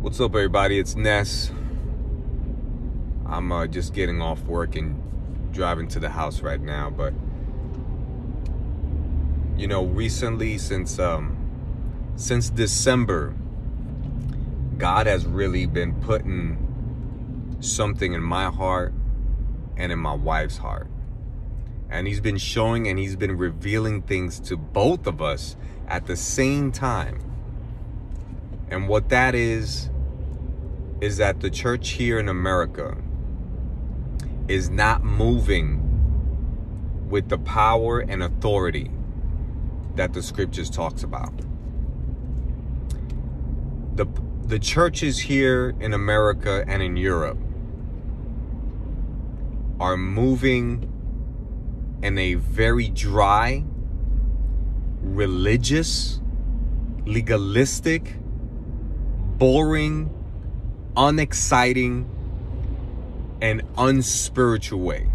What's up, everybody? It's Ness. I'm uh, just getting off work and driving to the house right now, but you know, recently since um, since December, God has really been putting something in my heart and in my wife's heart. And he's been showing and he's been revealing things to both of us at the same time. And what that is, is that the church here in America is not moving with the power and authority that the scriptures talks about. The, the churches here in America and in Europe are moving in a very dry, religious, legalistic, boring, unexciting, and unspiritual way.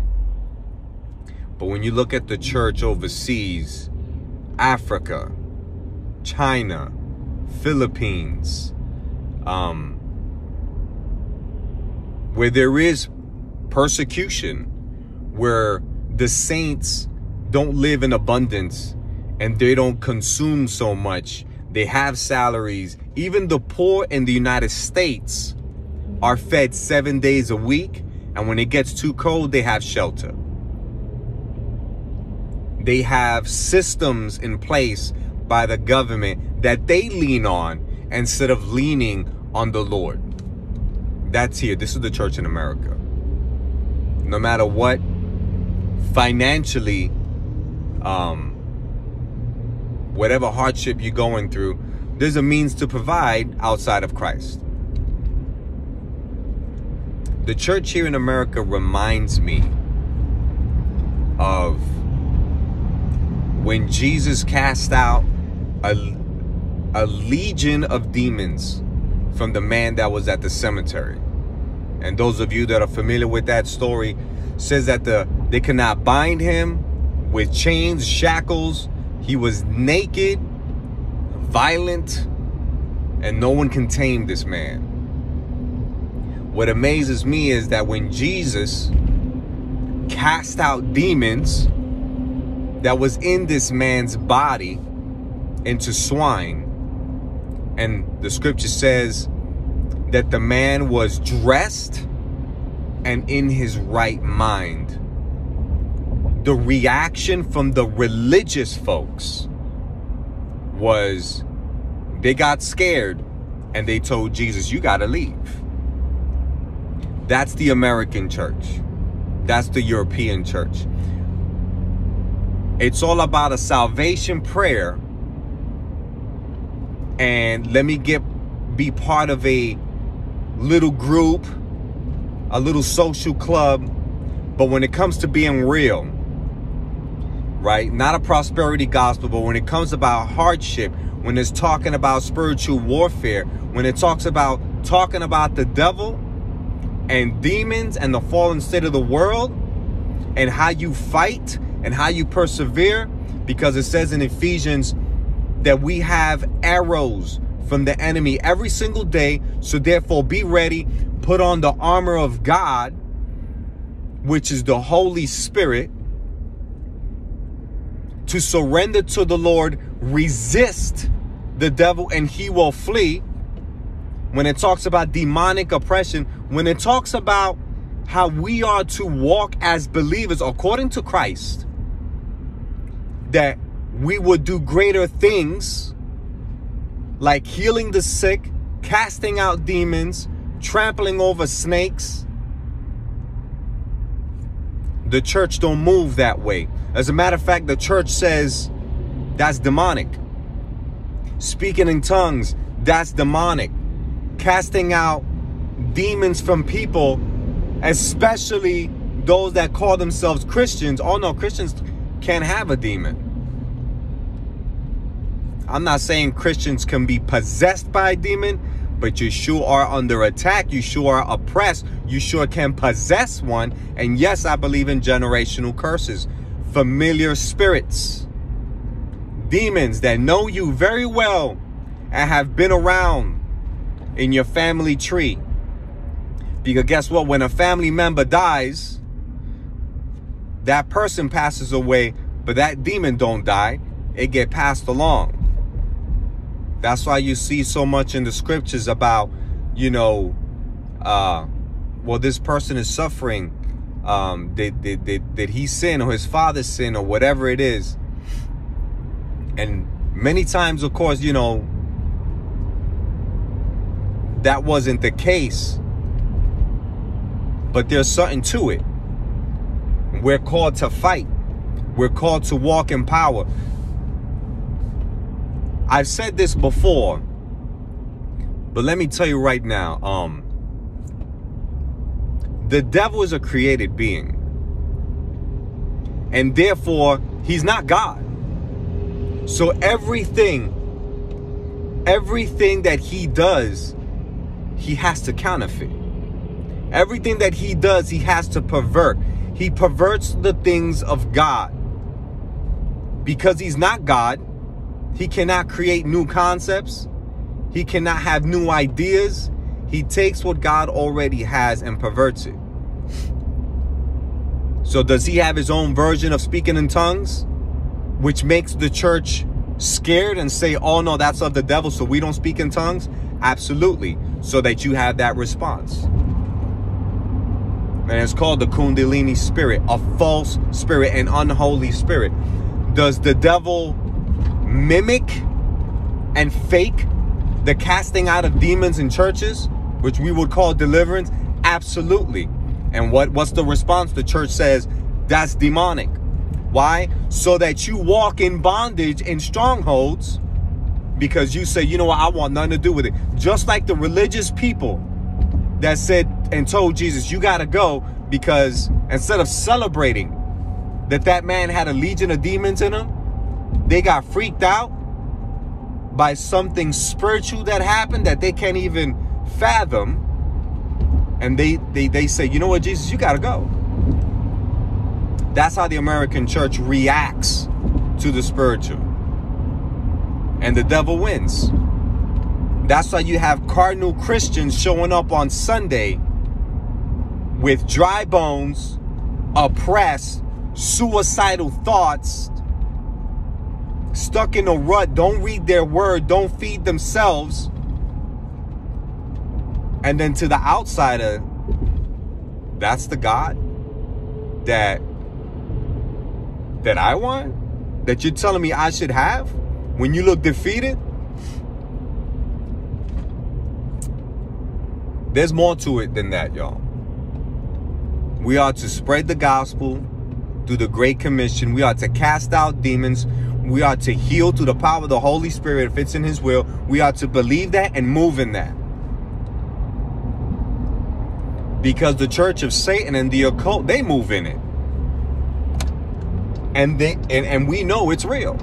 But when you look at the church overseas, Africa, China, Philippines, um, where there is persecution, where the saints don't live in abundance and they don't consume so much. They have salaries. Even the poor in the United States are fed seven days a week. And when it gets too cold, they have shelter. They have systems in place by the government that they lean on instead of leaning on the Lord. That's here. This is the church in America. No matter what financially, um, whatever hardship you're going through, there's a means to provide outside of Christ. The church here in America reminds me of when Jesus cast out a, a legion of demons from the man that was at the cemetery. And those of you that are familiar with that story says that the they could not bind him with chains, shackles. He was naked, violent, and no one can tame this man. What amazes me is that when Jesus cast out demons that was in this man's body into swine, and the scripture says that the man was dressed and in his right mind. The reaction from the religious folks was they got scared and they told Jesus, You got to leave. That's the American church, that's the European church. It's all about a salvation prayer. And let me get be part of a little group, a little social club. But when it comes to being real, right? Not a prosperity gospel, but when it comes about hardship, when it's talking about spiritual warfare, when it talks about talking about the devil and demons and the fallen state of the world and how you fight and how you persevere, because it says in Ephesians that we have arrows from the enemy every single day. So therefore, be ready, put on the armor of God, which is the Holy Spirit, to surrender to the Lord, resist the devil, and he will flee. When it talks about demonic oppression, when it talks about how we are to walk as believers according to Christ, that we would do greater things like healing the sick, casting out demons, trampling over snakes. The church don't move that way. As a matter of fact, the church says that's demonic. Speaking in tongues, that's demonic. Casting out demons from people, especially those that call themselves Christians. Oh no, Christians can't have a demon. I'm not saying Christians can be possessed by a demon, but you sure are under attack. You sure are oppressed. You sure can possess one. And yes, I believe in generational curses, familiar spirits, demons that know you very well and have been around in your family tree. Because guess what? When a family member dies, that person passes away, but that demon don't die. It get passed along. That's why you see so much in the scriptures about, you know, uh, well, this person is suffering. Um, did, did, did, did he sin or his father sin or whatever it is? And many times, of course, you know, that wasn't the case. But there's something to it. We're called to fight. We're called to walk in power. I've said this before, but let me tell you right now, um, the devil is a created being. And therefore, he's not God. So everything, everything that he does, he has to counterfeit. Everything that he does, he has to pervert. He perverts the things of God. Because he's not God, he cannot create new concepts. He cannot have new ideas. He takes what God already has and perverts it. So does he have his own version of speaking in tongues? Which makes the church scared and say, oh no, that's of the devil, so we don't speak in tongues? Absolutely. So that you have that response. And it's called the Kundalini spirit, a false spirit, an unholy spirit. Does the devil mimic and fake the casting out of demons in churches, which we would call deliverance? Absolutely. And what, what's the response? The church says that's demonic. Why? So that you walk in bondage in strongholds because you say, you know what, I want nothing to do with it. Just like the religious people that said and told Jesus, you got to go because instead of celebrating that that man had a legion of demons in him, they got freaked out by something spiritual that happened that they can't even fathom. And they, they, they say, you know what, Jesus, you got to go. That's how the American church reacts to the spiritual. And the devil wins. That's why you have carnal Christians showing up on Sunday with dry bones, oppressed, suicidal thoughts, stuck in a rut, don't read their word, don't feed themselves. And then to the outsider, that's the God that that I want? That you're telling me I should have when you look defeated? There's more to it than that, y'all. We are to spread the gospel through the Great Commission. We are to cast out demons. We are to heal through the power of the Holy Spirit if it's in His will. We are to believe that and move in that. Because the church of Satan and the occult, they move in it. And they and, and we know it's real.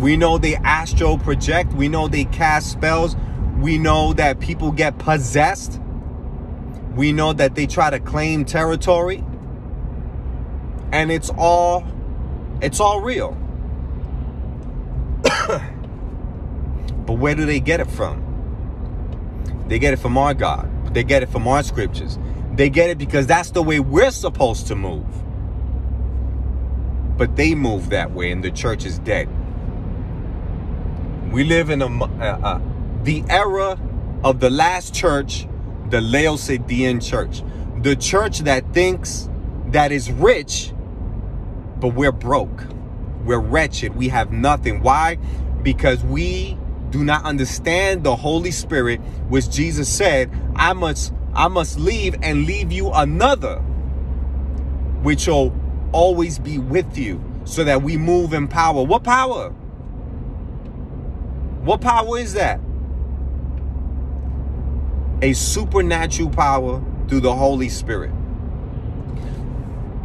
We know they astral project. We know they cast spells. We know that people get possessed. We know that they try to claim territory. And it's all it's all real. but where do they get it from? They get it from our God. They get it from our scriptures. They get it because that's the way we're supposed to move. But they move that way and the church is dead. We live in a, uh, uh, the era of the last church, the Laodicean church. The church that thinks that is rich, but we're broke. We're wretched. We have nothing. Why? Because we do not understand the Holy Spirit, which Jesus said, I must, I must leave and leave you another, which will always be with you so that we move in power. What power? What power is that? A supernatural power through the Holy Spirit.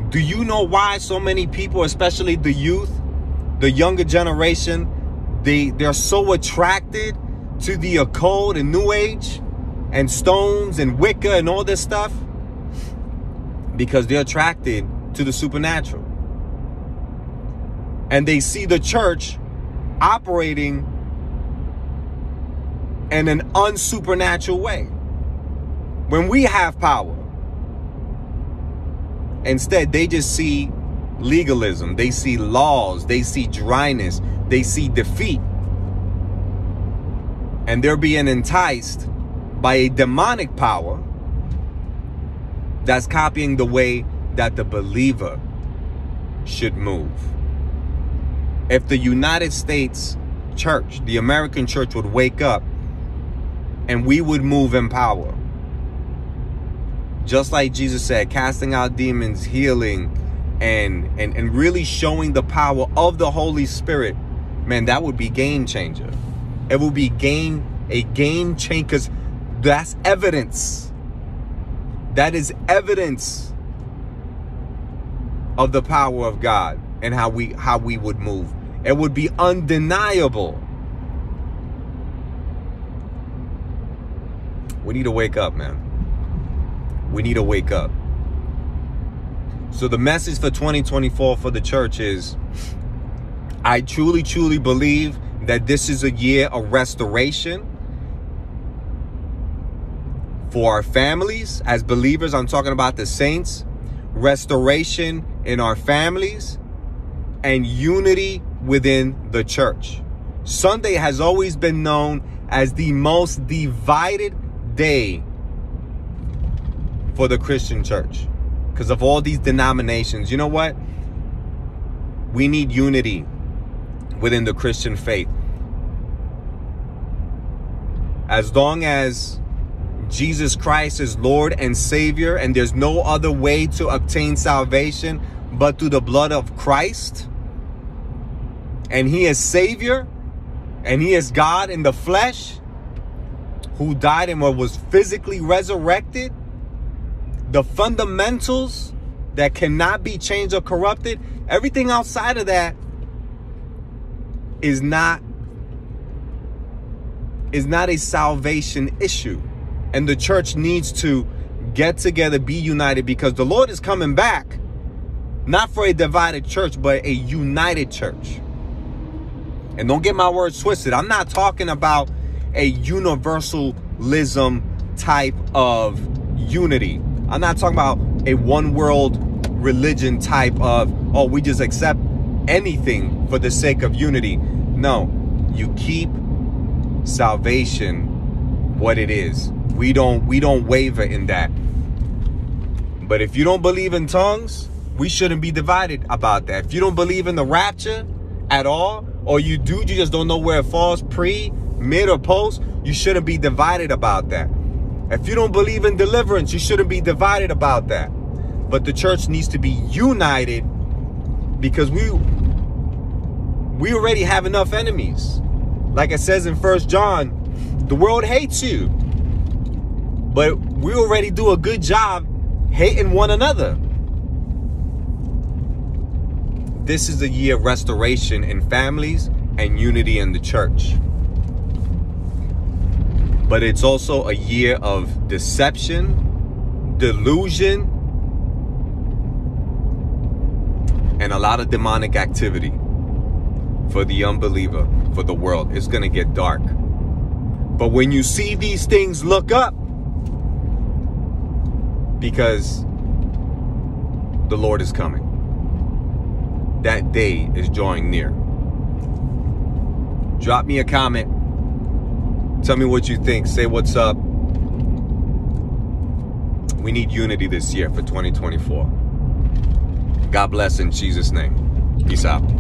Do you know why so many people, especially the youth, the younger generation, they they're so attracted to the occult and new age and stones and Wicca and all this stuff? Because they're attracted to the supernatural. And they see the church operating in an unsupernatural way. When we have power, instead they just see legalism, they see laws, they see dryness, they see defeat. And they're being enticed by a demonic power that's copying the way that the believer should move. If the United States church, the American church would wake up and we would move in power. Just like Jesus said, casting out demons, healing, and, and, and really showing the power of the Holy Spirit, man, that would be game changer. It would be game a game changer because that's evidence. That is evidence of the power of God and how we how we would move. It would be undeniable. We need to wake up, man. We need to wake up. So the message for 2024 for the church is I truly, truly believe that this is a year of restoration for our families as believers. I'm talking about the saints, restoration in our families, and unity within the church. Sunday has always been known as the most divided day for the Christian church because of all these denominations. You know what? We need unity within the Christian faith. As long as Jesus Christ is Lord and Savior, and there's no other way to obtain salvation but through the blood of Christ, and He is Savior, and He is God in the flesh, who died and was physically resurrected, the fundamentals that cannot be changed or corrupted, everything outside of that is not is not a salvation issue. And the church needs to get together, be united because the Lord is coming back. Not for a divided church, but a united church. And don't get my words twisted. I'm not talking about a universalism type of unity. I'm not talking about a one world religion type of, oh, we just accept anything for the sake of unity. No, you keep salvation what it is. We don't we don't waver in that. But if you don't believe in tongues, we shouldn't be divided about that. If you don't believe in the rapture at all, or you do, you just don't know where it falls, pre, mid, or post, you shouldn't be divided about that. If you don't believe in deliverance, you shouldn't be divided about that. But the church needs to be united because we we already have enough enemies. Like it says in First John, the world hates you. But we already do a good job hating one another. This is a year of restoration in families and unity in the church. But it's also a year of deception, delusion, and a lot of demonic activity for the unbeliever, for the world. It's going to get dark. But when you see these things, look up because the Lord is coming. That day is drawing near. Drop me a comment. Tell me what you think. Say what's up. We need unity this year for 2024. God bless in Jesus' name. Peace out.